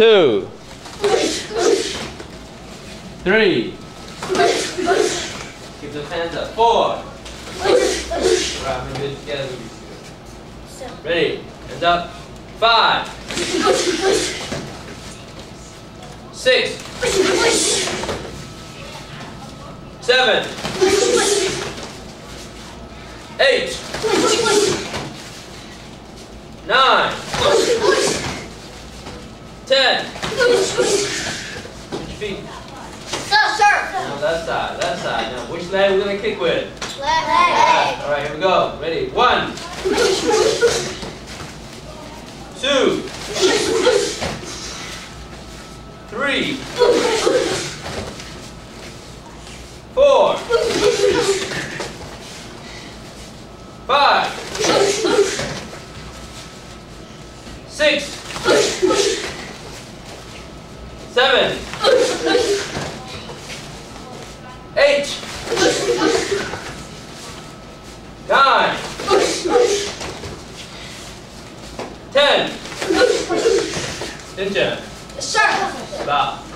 two, three. Keep those hands up. Four. Do it together. Ready? Hands up. Five. Six. Seven. Eight. Nine. Ten. Feet. Now that side, that side. Now which leg we gonna kick with? Left. All right, here we go. Ready? One. Two. Three. Four. Five. Six. Seven. Eight. Nine. Ten. Attention. Stop. John.